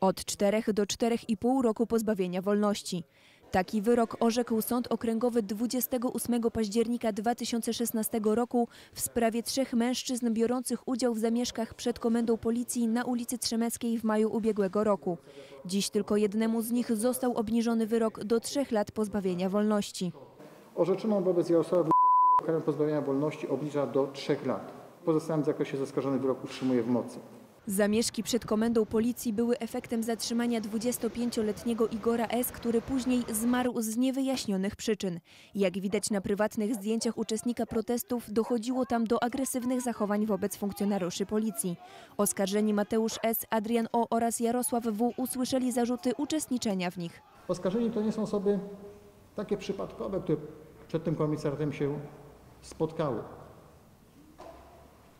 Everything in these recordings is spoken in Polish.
Od 4 do 4,5 roku pozbawienia wolności. Taki wyrok orzekł Sąd Okręgowy 28 października 2016 roku w sprawie trzech mężczyzn biorących udział w zamieszkach przed komendą policji na ulicy Trzemeckiej w maju ubiegłego roku. Dziś tylko jednemu z nich został obniżony wyrok do trzech lat pozbawienia wolności. Orzeczoną wobec Jarosława karę pozbawienia wolności obniża do 3 lat. W pozostałym zakresie zaskarżony wyrok utrzymuje w mocy. Zamieszki przed komendą policji były efektem zatrzymania 25-letniego Igora S., który później zmarł z niewyjaśnionych przyczyn. Jak widać na prywatnych zdjęciach uczestnika protestów, dochodziło tam do agresywnych zachowań wobec funkcjonariuszy policji. Oskarżeni Mateusz S., Adrian O. oraz Jarosław W. usłyszeli zarzuty uczestniczenia w nich. Oskarżeni to nie są osoby takie przypadkowe, które przed tym komisariatem się spotkały.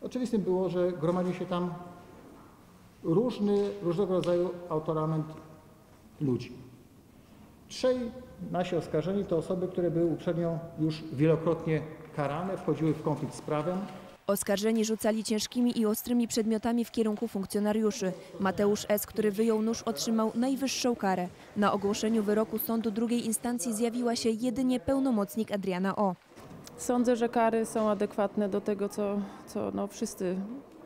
Oczywistym było, że gromadzi się tam różny, różnego rodzaju autorament ludzi. Trzej nasi oskarżeni to osoby, które były uprzednio już wielokrotnie karane, wchodziły w konflikt z prawem, Oskarżeni rzucali ciężkimi i ostrymi przedmiotami w kierunku funkcjonariuszy. Mateusz S., który wyjął nóż, otrzymał najwyższą karę. Na ogłoszeniu wyroku sądu drugiej instancji zjawiła się jedynie pełnomocnik Adriana O. Sądzę, że kary są adekwatne do tego, co, co no wszyscy,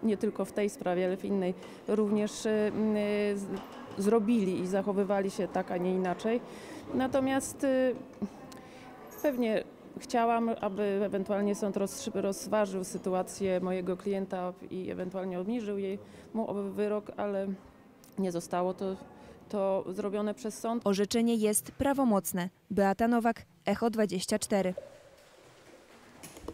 nie tylko w tej sprawie, ale w innej, również y, y, zrobili i zachowywali się tak, a nie inaczej. Natomiast y, pewnie chciałam, aby ewentualnie sąd rozważył sytuację mojego klienta i ewentualnie obniżył jej mu wyrok, ale nie zostało to, to zrobione przez sąd. Orzeczenie jest prawomocne. Beata Nowak, Echo 24.